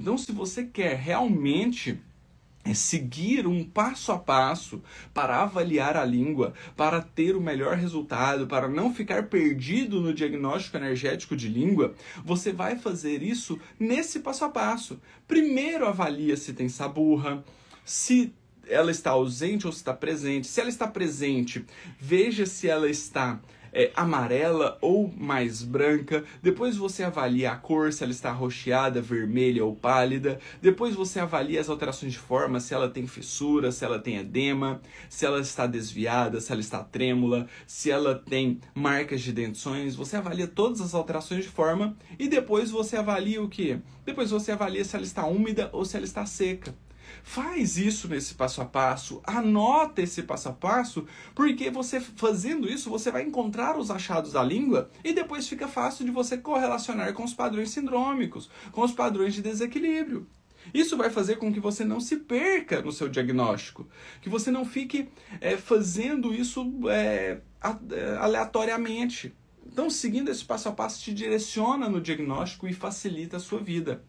Então, se você quer realmente é seguir um passo a passo para avaliar a língua, para ter o melhor resultado, para não ficar perdido no diagnóstico energético de língua, você vai fazer isso nesse passo a passo. Primeiro avalia se tem saburra, se ela está ausente ou se está presente. Se ela está presente, veja se ela está é, amarela ou mais branca. Depois você avalia a cor, se ela está roxeada, vermelha ou pálida. Depois você avalia as alterações de forma, se ela tem fissura, se ela tem edema, se ela está desviada, se ela está trêmula, se ela tem marcas de dentições. Você avalia todas as alterações de forma e depois você avalia o que? Depois você avalia se ela está úmida ou se ela está seca. Faz isso nesse passo a passo, anota esse passo a passo, porque você fazendo isso, você vai encontrar os achados da língua e depois fica fácil de você correlacionar com os padrões sindrômicos, com os padrões de desequilíbrio. Isso vai fazer com que você não se perca no seu diagnóstico, que você não fique é, fazendo isso é, aleatoriamente. Então, seguindo esse passo a passo, te direciona no diagnóstico e facilita a sua vida.